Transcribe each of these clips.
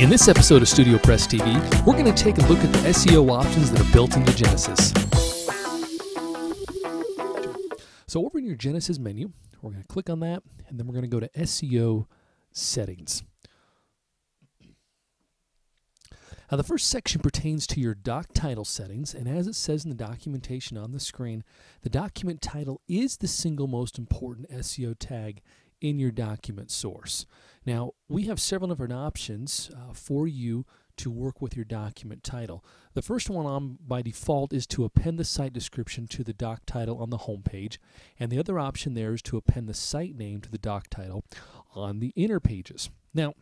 In this episode of StudioPress TV, we're going to take a look at the SEO options that are built into Genesis. So, over in your Genesis menu, we're going to click on that, and then we're going to go to SEO settings. Now, the first section pertains to your doc title settings, and as it says in the documentation on the screen, the document title is the single most important SEO tag in your document source. Now, we have several different options uh, for you to work with your document title. The first one on by default is to append the site description to the doc title on the home page, and the other option there is to append the site name to the doc title on the inner pages. Now,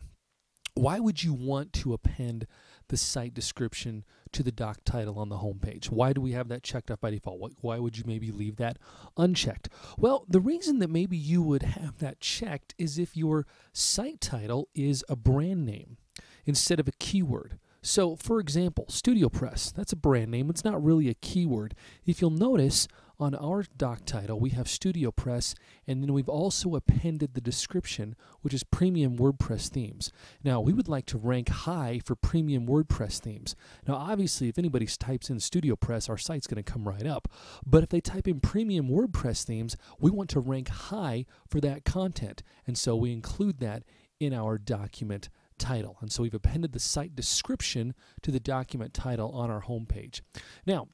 why would you want to append the site description to the doc title on the homepage. Why do we have that checked off by default? Why would you maybe leave that unchecked? Well, the reason that maybe you would have that checked is if your site title is a brand name instead of a keyword. So, for example, StudioPress, that's a brand name. It's not really a keyword. If you'll notice, on our doc title, we have StudioPress, and then we've also appended the description, which is Premium WordPress Themes. Now, we would like to rank high for Premium WordPress Themes. Now, obviously, if anybody types in StudioPress, our site's going to come right up. But if they type in Premium WordPress Themes, we want to rank high for that content, and so we include that in our document title. And so we've appended the site description to the document title on our homepage. Now,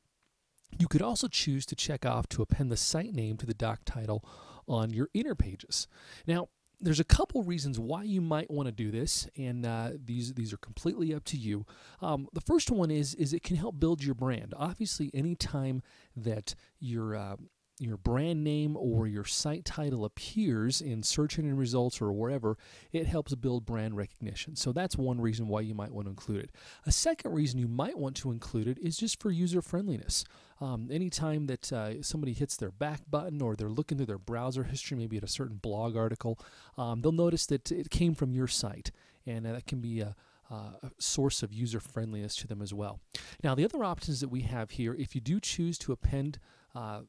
you could also choose to check off to append the site name to the doc title on your inner pages. Now, there's a couple reasons why you might want to do this, and uh, these these are completely up to you. Um, the first one is is it can help build your brand. Obviously, anytime that you're uh, your brand name or your site title appears in search engine results or wherever, it helps build brand recognition. So that's one reason why you might want to include it. A second reason you might want to include it is just for user friendliness. Um, anytime that uh, somebody hits their back button or they're looking through their browser history, maybe at a certain blog article, um, they'll notice that it came from your site, and that can be a uh, source of user friendliness to them as well. Now, the other options that we have here, if you do choose to append uh,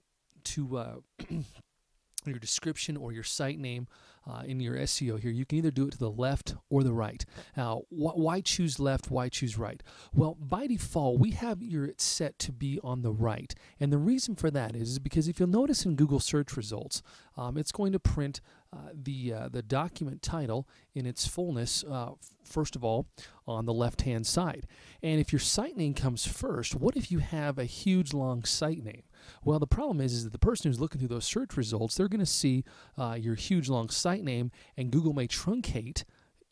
to uh, your description or your site name uh, in your SEO here, you can either do it to the left or the right. Now, wh why choose left? Why choose right? Well, by default, we have your set to be on the right. And the reason for that is because if you'll notice in Google search results, um, it's going to print uh, the, uh, the document title in its fullness, uh, first of all, on the left hand side. And if your site name comes first, what if you have a huge long site name? Well, the problem is, is that the person who's looking through those search results, they're going to see uh, your huge long site name, and Google may truncate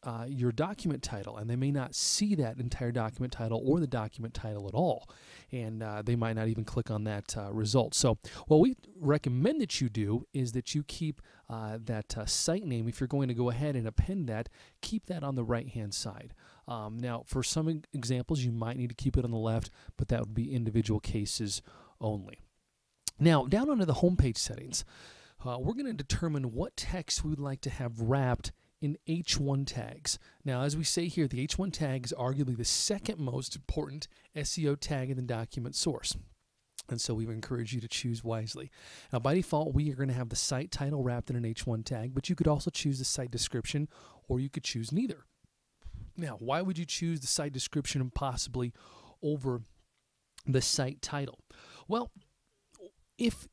uh, your document title, and they may not see that entire document title or the document title at all, and uh, they might not even click on that uh, result. So, what we recommend that you do is that you keep uh, that uh, site name. If you're going to go ahead and append that, keep that on the right hand side. Um, now, for some examples, you might need to keep it on the left, but that would be individual cases only. Now, down under the homepage settings, uh, we're going to determine what text we would like to have wrapped in H1 tags. Now, as we say here, the H1 tag is arguably the second most important SEO tag in the document source. And so we encourage you to choose wisely. Now, by default, we are going to have the site title wrapped in an H1 tag, but you could also choose the site description or you could choose neither. Now, why would you choose the site description possibly over the site title? Well, if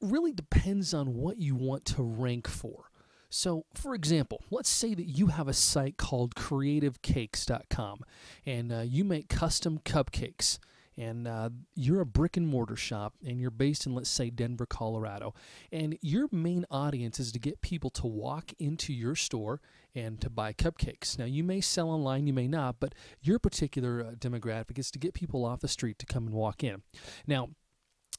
really depends on what you want to rank for. So, for example, let's say that you have a site called creativecakes.com and uh, you make custom cupcakes. And uh, you're a brick and mortar shop and you're based in, let's say, Denver, Colorado. And your main audience is to get people to walk into your store and to buy cupcakes. Now, you may sell online, you may not, but your particular uh, demographic is to get people off the street to come and walk in. Now,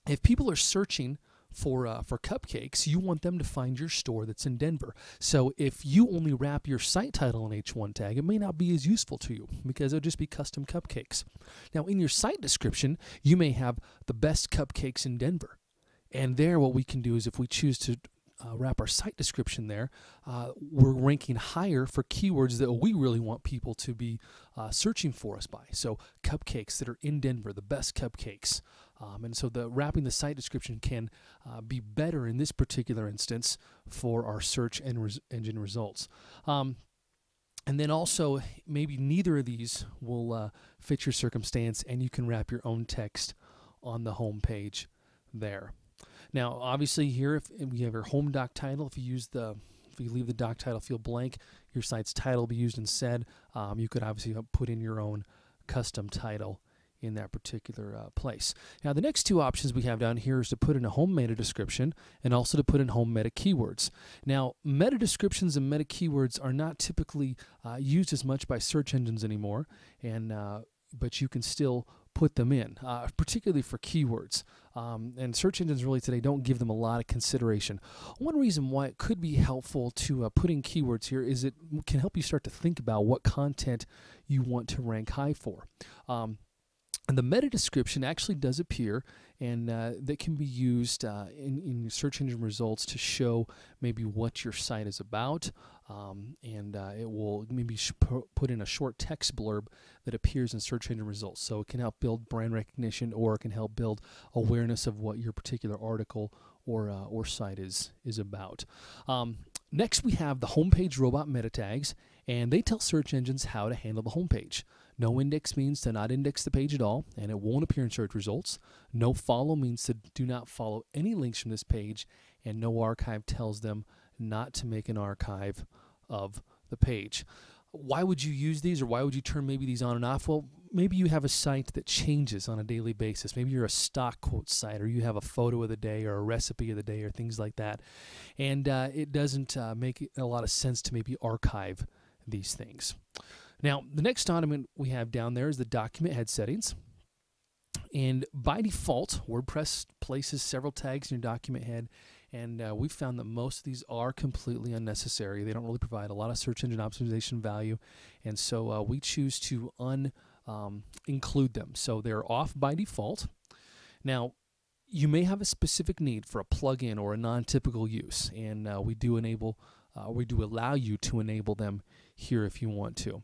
if people are searching for uh, for cupcakes, you want them to find your store that's in Denver. So if you only wrap your site title in H1 tag, it may not be as useful to you because it'll just be custom cupcakes. Now in your site description, you may have the best cupcakes in Denver. And there, what we can do is if we choose to uh, wrap our site description there, uh, we're ranking higher for keywords that we really want people to be uh, searching for us by. So cupcakes that are in Denver, the best cupcakes. Um, and so the wrapping the site description can uh, be better in this particular instance for our search and res engine results. Um, and then also, maybe neither of these will uh, fit your circumstance, and you can wrap your own text on the home page there. Now, obviously, here if we have your home doc title, if you use the if you leave the doc title field blank, your site's title will be used instead. Um, you could obviously put in your own custom title in that particular uh, place. Now, the next two options we have down here is to put in a home meta description and also to put in home meta keywords. Now, meta descriptions and meta keywords are not typically uh, used as much by search engines anymore, and uh, but you can still put them in, uh, particularly for keywords. Um, and search engines really today don't give them a lot of consideration. One reason why it could be helpful to uh, put in keywords here is it can help you start to think about what content you want to rank high for. Um, and the meta description actually does appear, and uh, that can be used uh, in, in search engine results to show maybe what your site is about. Um, and uh, it will maybe put in a short text blurb that appears in search engine results. So it can help build brand recognition or it can help build awareness of what your particular article or, uh, or site is, is about. Um, next, we have the homepage robot meta tags, and they tell search engines how to handle the homepage. No index means to not index the page at all, and it won't appear in search results. No follow means to do not follow any links from this page, and no archive tells them not to make an archive of the page. Why would you use these, or why would you turn maybe these on and off? Well, maybe you have a site that changes on a daily basis. Maybe you're a stock quote site, or you have a photo of the day, or a recipe of the day, or things like that. And uh, it doesn't uh, make a lot of sense to maybe archive these things. Now, the next document we have down there is the document head settings. And by default, WordPress places several tags in your document head, and uh, we've found that most of these are completely unnecessary. They don't really provide a lot of search engine optimization value, and so uh, we choose to un um, include them. So they're off by default. Now, you may have a specific need for a plugin or a non-typical use, and uh, we do enable, uh, we do allow you to enable them here if you want to.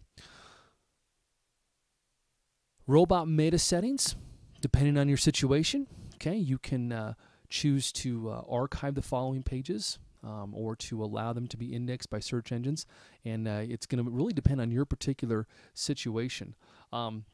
Robot meta settings, depending on your situation, okay, you can uh, choose to uh, archive the following pages um, or to allow them to be indexed by search engines, and uh, it's going to really depend on your particular situation. Um,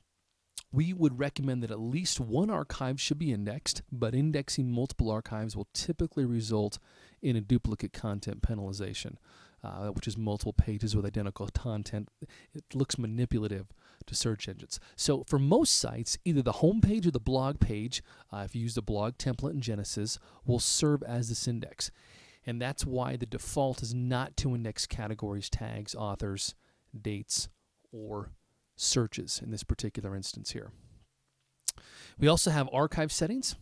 we would recommend that at least one archive should be indexed, but indexing multiple archives will typically result in a duplicate content penalization uh, which is multiple pages with identical content. It looks manipulative to search engines. So for most sites, either the home page or the blog page, uh, if you use the blog template in Genesis, will serve as this index. And that's why the default is not to index categories, tags, authors, dates, or searches in this particular instance here. We also have archive settings.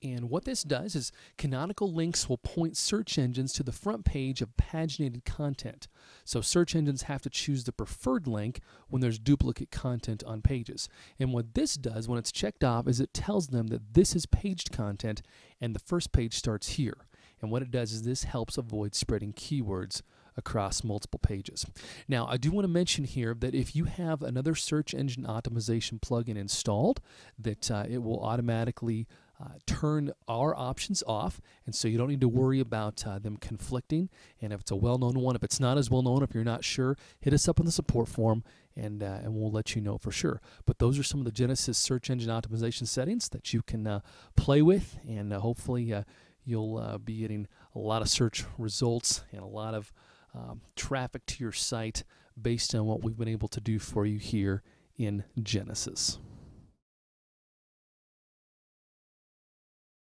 And what this does is canonical links will point search engines to the front page of paginated content. So search engines have to choose the preferred link when there's duplicate content on pages. And what this does when it's checked off is it tells them that this is paged content and the first page starts here. And what it does is this helps avoid spreading keywords across multiple pages. Now, I do want to mention here that if you have another search engine optimization plugin installed, that uh, it will automatically uh, turn our options off, and so you don't need to worry about uh, them conflicting. And if it's a well-known one, if it's not as well-known, if you're not sure, hit us up on the support form, and uh, and we'll let you know for sure. But those are some of the Genesis search engine optimization settings that you can uh, play with, and uh, hopefully uh, you'll be getting a lot of search results and a lot of um, traffic to your site based on what we've been able to do for you here in Genesis.